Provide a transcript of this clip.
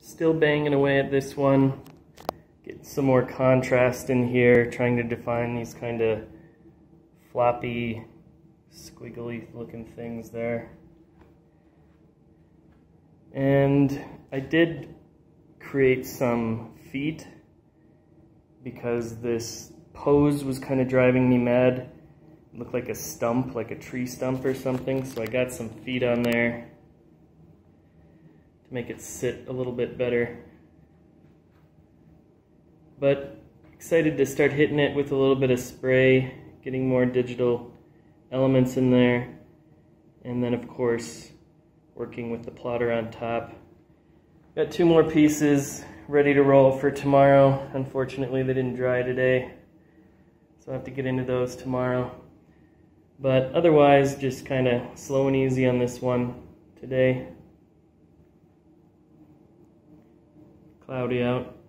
still banging away at this one. Get some more contrast in here, trying to define these kind of floppy, squiggly looking things there. And I did create some feet because this pose was kind of driving me mad. It looked like a stump, like a tree stump or something. So I got some feet on there to make it sit a little bit better. But excited to start hitting it with a little bit of spray, getting more digital elements in there. And then of course, working with the plotter on top. Got two more pieces ready to roll for tomorrow. Unfortunately, they didn't dry today, so I'll have to get into those tomorrow. But otherwise, just kind of slow and easy on this one today. Cloudy out.